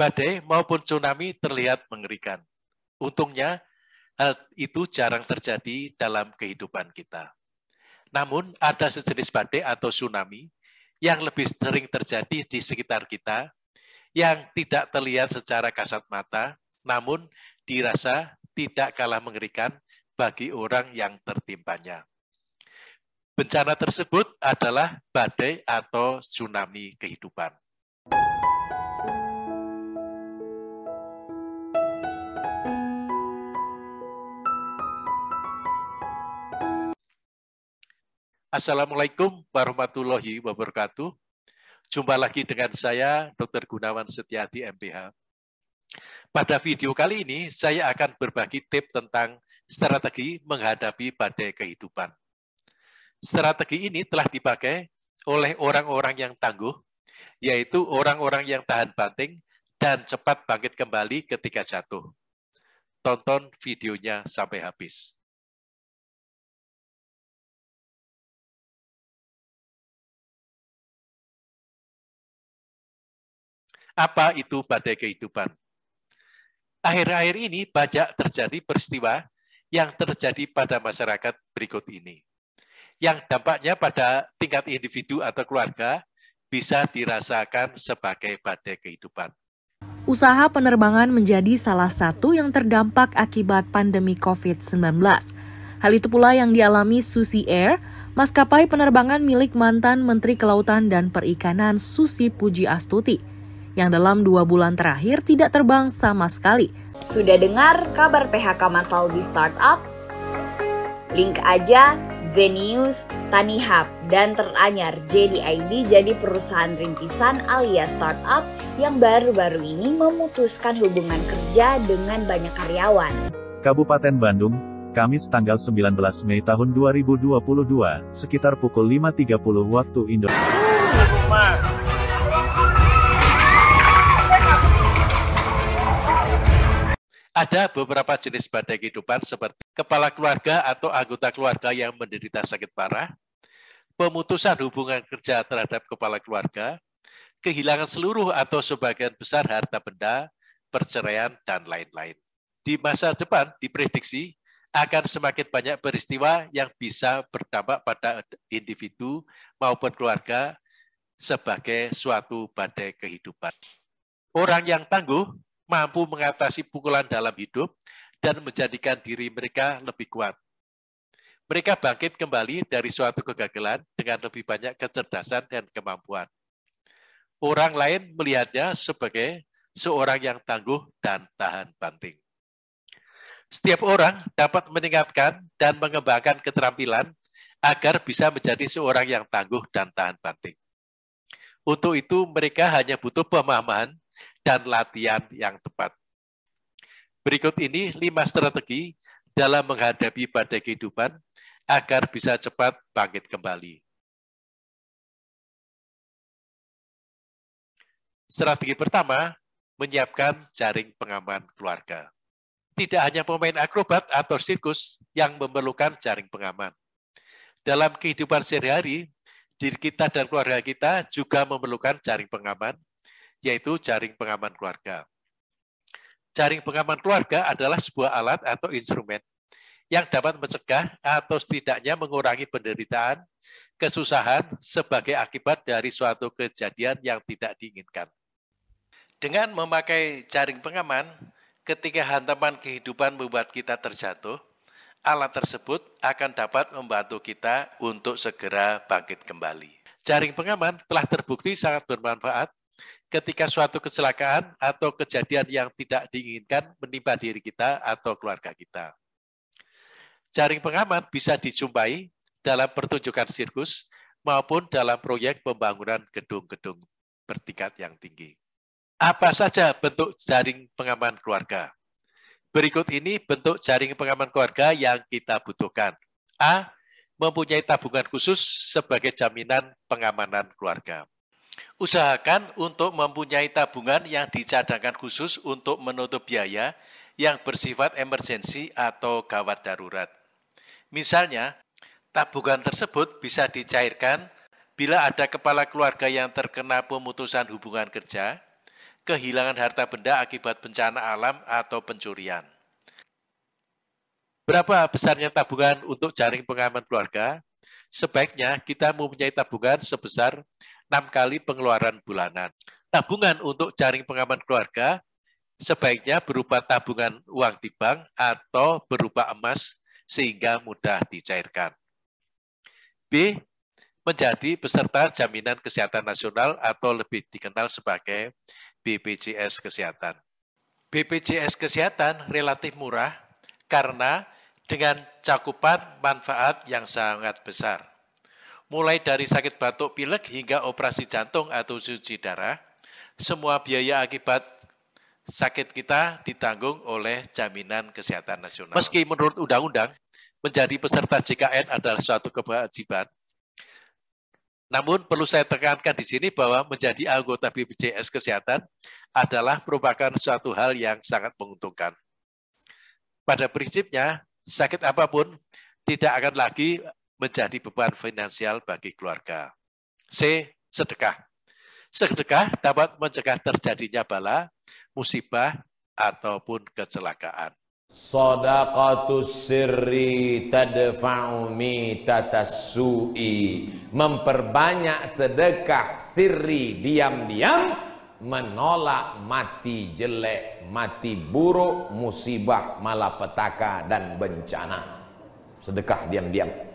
Badai maupun tsunami terlihat mengerikan. Untungnya, hal itu jarang terjadi dalam kehidupan kita. Namun, ada sejenis badai atau tsunami yang lebih sering terjadi di sekitar kita, yang tidak terlihat secara kasat mata, namun dirasa tidak kalah mengerikan bagi orang yang tertimpanya. Bencana tersebut adalah badai atau tsunami kehidupan. Assalamualaikum warahmatullahi wabarakatuh. Jumpa lagi dengan saya, Dr. Gunawan Setiadi, MPH. Pada video kali ini, saya akan berbagi tips tentang strategi menghadapi badai kehidupan. Strategi ini telah dipakai oleh orang-orang yang tangguh, yaitu orang-orang yang tahan banting dan cepat bangkit kembali ketika jatuh. Tonton videonya sampai habis. Apa itu badai kehidupan? Akhir-akhir ini banyak terjadi peristiwa yang terjadi pada masyarakat berikut ini. Yang dampaknya pada tingkat individu atau keluarga bisa dirasakan sebagai badai kehidupan. Usaha penerbangan menjadi salah satu yang terdampak akibat pandemi COVID-19. Hal itu pula yang dialami Susi Air, maskapai penerbangan milik mantan Menteri Kelautan dan Perikanan Susi Puji Astuti yang dalam dua bulan terakhir tidak terbang sama sekali. Sudah dengar kabar PHK masal di startup? Link aja Zenius, Tanihub, dan teranyar JDID jadi perusahaan rintisan alias startup yang baru-baru ini memutuskan hubungan kerja dengan banyak karyawan. Kabupaten Bandung, Kamis tanggal 19 Mei tahun 2022, sekitar pukul 5.30 waktu Indonesia. Ada beberapa jenis badai kehidupan seperti kepala keluarga atau anggota keluarga yang menderita sakit parah, pemutusan hubungan kerja terhadap kepala keluarga, kehilangan seluruh atau sebagian besar harta benda, perceraian, dan lain-lain. Di masa depan diprediksi akan semakin banyak peristiwa yang bisa berdampak pada individu maupun keluarga sebagai suatu badai kehidupan. Orang yang tangguh mampu mengatasi pukulan dalam hidup dan menjadikan diri mereka lebih kuat. Mereka bangkit kembali dari suatu kegagalan dengan lebih banyak kecerdasan dan kemampuan. Orang lain melihatnya sebagai seorang yang tangguh dan tahan banting. Setiap orang dapat meningkatkan dan mengembangkan keterampilan agar bisa menjadi seorang yang tangguh dan tahan banting. Untuk itu, mereka hanya butuh pemahaman dan latihan yang tepat. Berikut ini lima strategi dalam menghadapi badai kehidupan agar bisa cepat bangkit kembali. Strategi pertama, menyiapkan jaring pengaman keluarga. Tidak hanya pemain akrobat atau sirkus yang memerlukan jaring pengaman. Dalam kehidupan sehari-hari, diri kita dan keluarga kita juga memerlukan jaring pengaman yaitu jaring pengaman keluarga. Jaring pengaman keluarga adalah sebuah alat atau instrumen yang dapat mencegah atau setidaknya mengurangi penderitaan, kesusahan sebagai akibat dari suatu kejadian yang tidak diinginkan. Dengan memakai jaring pengaman, ketika hantaman kehidupan membuat kita terjatuh, alat tersebut akan dapat membantu kita untuk segera bangkit kembali. Jaring pengaman telah terbukti sangat bermanfaat ketika suatu kecelakaan atau kejadian yang tidak diinginkan menimpa diri kita atau keluarga kita. Jaring pengaman bisa dijumpai dalam pertunjukan sirkus maupun dalam proyek pembangunan gedung-gedung bertingkat yang tinggi. Apa saja bentuk jaring pengaman keluarga? Berikut ini bentuk jaring pengaman keluarga yang kita butuhkan. A. Mempunyai tabungan khusus sebagai jaminan pengamanan keluarga. Usahakan untuk mempunyai tabungan yang dicadangkan khusus untuk menutup biaya yang bersifat emergensi atau gawat darurat. Misalnya, tabungan tersebut bisa dicairkan bila ada kepala keluarga yang terkena pemutusan hubungan kerja, kehilangan harta benda akibat bencana alam atau pencurian. Berapa besarnya tabungan untuk jaring pengaman keluarga? Sebaiknya kita mempunyai tabungan sebesar 6 kali pengeluaran bulanan. Tabungan untuk jaring pengaman keluarga sebaiknya berupa tabungan uang di bank atau berupa emas sehingga mudah dicairkan. B menjadi peserta jaminan kesehatan nasional atau lebih dikenal sebagai BPJS Kesehatan. BPJS Kesehatan relatif murah karena dengan cakupan manfaat yang sangat besar. Mulai dari sakit batuk pilek hingga operasi jantung atau cuci darah, semua biaya akibat sakit kita ditanggung oleh jaminan kesehatan nasional. Meski menurut undang-undang, menjadi peserta JKN adalah suatu kewajiban, namun perlu saya tekankan di sini bahwa menjadi anggota BPJS Kesehatan adalah merupakan suatu hal yang sangat menguntungkan. Pada prinsipnya, sakit apa pun tidak akan lagi menjadi beban finansial bagi keluarga. C. Sedekah. Sedekah dapat mencegah terjadinya bala, musibah, ataupun kecelakaan. Sadaqatus sirri tadfa'u mitatasu'i Memperbanyak sedekah sirri diam-diam Menolak mati jelek, mati buruk, musibah, malapetaka dan bencana Sedekah diam-diam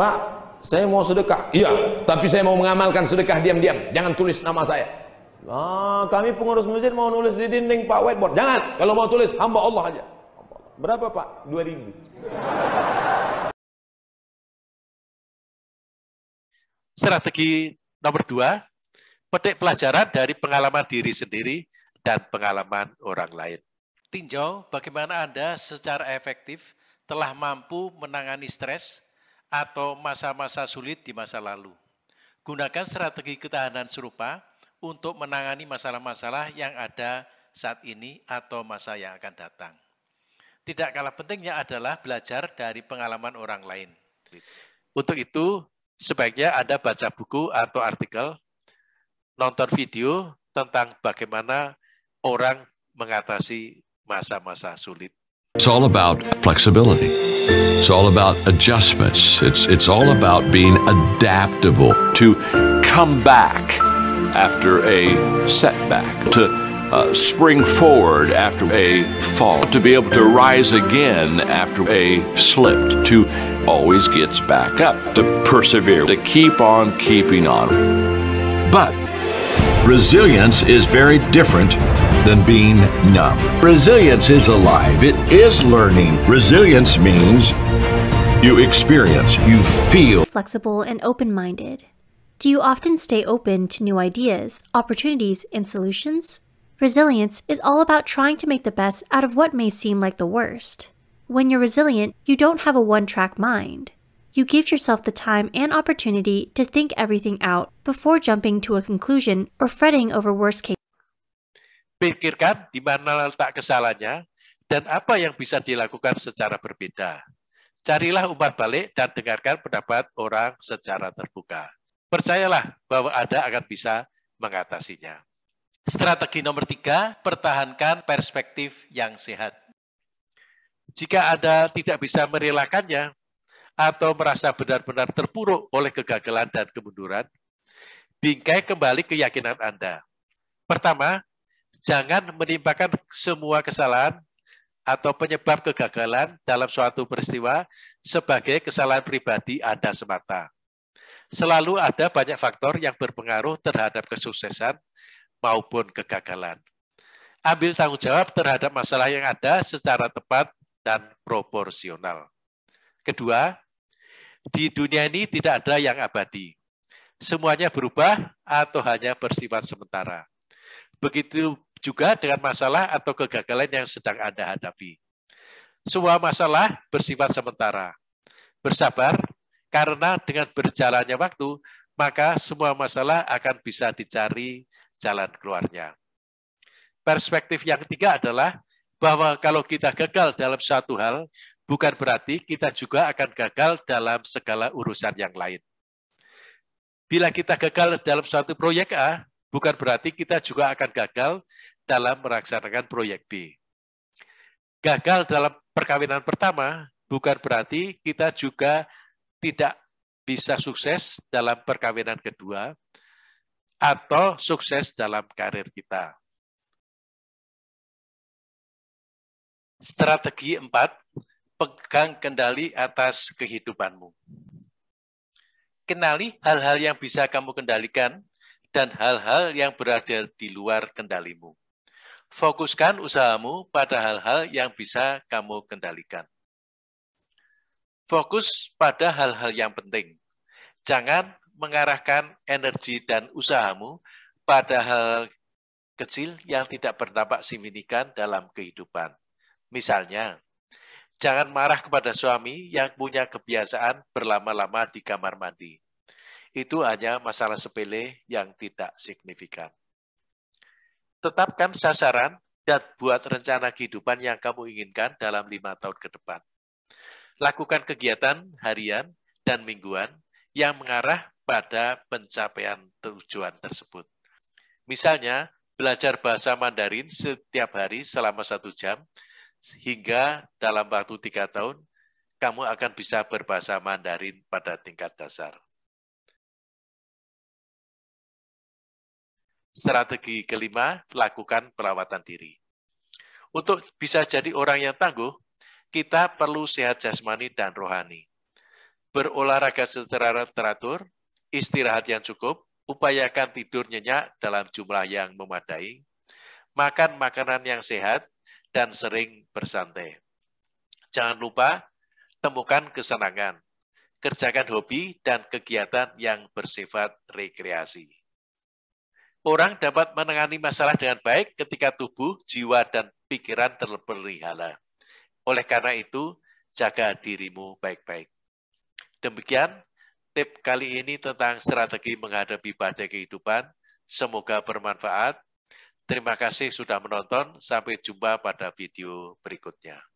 Pak, saya mau sedekah Iya, tapi saya mau mengamalkan sedekah diam-diam Jangan tulis nama saya Ah, kami pengurus masjid mau nulis di dinding Pak whiteboard. Jangan. Kalau mau tulis hamba Allah aja. Berapa Pak? 2000. Strategi nomor dua, petik pelajaran dari pengalaman diri sendiri dan pengalaman orang lain. Tinjau bagaimana Anda secara efektif telah mampu menangani stres atau masa-masa sulit di masa lalu. Gunakan strategi ketahanan serupa untuk menangani masalah-masalah yang ada saat ini atau masa yang akan datang. Tidak kalah pentingnya adalah belajar dari pengalaman orang lain. Untuk itu, sebaiknya Anda baca buku atau artikel, nonton video tentang bagaimana orang mengatasi masa-masa sulit. It's all about flexibility. It's all about adjustments. It's, it's all about being adaptable to come back after a setback, to uh, spring forward after a fall, to be able to rise again after a slip, to always gets back up, to persevere, to keep on keeping on. But resilience is very different than being numb. Resilience is alive, it is learning. Resilience means you experience, you feel. Flexible and open minded. Do you often stay open to new ideas, opportunities, and solutions? Resilience is all about trying to make the best out of what may seem like the worst. When you're resilient, you don't have a one track mind. You give yourself the time and opportunity to think everything out before jumping to a conclusion or fretting over worst case. Pikirkan di mana letak kesalahannya dan apa yang bisa dilakukan secara berbeda. Carilah umpan balik dan dengarkan pendapat orang secara terbuka. Percayalah bahwa Anda akan bisa mengatasinya. Strategi nomor tiga, pertahankan perspektif yang sehat. Jika Anda tidak bisa merelakannya atau merasa benar-benar terpuruk oleh kegagalan dan kemunduran, bingkai kembali keyakinan Anda. Pertama, jangan menimpakan semua kesalahan atau penyebab kegagalan dalam suatu peristiwa sebagai kesalahan pribadi Anda semata selalu ada banyak faktor yang berpengaruh terhadap kesuksesan maupun kegagalan. Ambil tanggung jawab terhadap masalah yang ada secara tepat dan proporsional. Kedua, di dunia ini tidak ada yang abadi. Semuanya berubah atau hanya bersifat sementara. Begitu juga dengan masalah atau kegagalan yang sedang Anda hadapi. Semua masalah bersifat sementara. Bersabar karena dengan berjalannya waktu, maka semua masalah akan bisa dicari jalan keluarnya. Perspektif yang ketiga adalah bahwa kalau kita gagal dalam suatu hal, bukan berarti kita juga akan gagal dalam segala urusan yang lain. Bila kita gagal dalam suatu proyek A, bukan berarti kita juga akan gagal dalam melaksanakan proyek B. Gagal dalam perkawinan pertama bukan berarti kita juga tidak bisa sukses dalam perkawinan kedua atau sukses dalam karir kita. Strategi empat, pegang kendali atas kehidupanmu. Kenali hal-hal yang bisa kamu kendalikan dan hal-hal yang berada di luar kendalimu. Fokuskan usahamu pada hal-hal yang bisa kamu kendalikan. Fokus pada hal-hal yang penting. Jangan mengarahkan energi dan usahamu pada hal kecil yang tidak berdampak signifikan dalam kehidupan. Misalnya, jangan marah kepada suami yang punya kebiasaan berlama-lama di kamar mandi. Itu hanya masalah sepele yang tidak signifikan. Tetapkan sasaran dan buat rencana kehidupan yang kamu inginkan dalam lima tahun ke depan. Lakukan kegiatan harian dan mingguan yang mengarah pada pencapaian tujuan tersebut. Misalnya, belajar bahasa Mandarin setiap hari selama satu jam hingga dalam waktu tiga tahun kamu akan bisa berbahasa Mandarin pada tingkat dasar. Strategi kelima, lakukan perawatan diri. Untuk bisa jadi orang yang tangguh, kita perlu sehat jasmani dan rohani. Berolahraga secara teratur, istirahat yang cukup, upayakan tidur nyenyak dalam jumlah yang memadai, makan makanan yang sehat, dan sering bersantai. Jangan lupa temukan kesenangan, kerjakan hobi dan kegiatan yang bersifat rekreasi. Orang dapat menangani masalah dengan baik ketika tubuh, jiwa, dan pikiran terpelihara. Oleh karena itu, jaga dirimu baik-baik. Demikian tip kali ini tentang strategi menghadapi badai kehidupan. Semoga bermanfaat. Terima kasih sudah menonton. Sampai jumpa pada video berikutnya.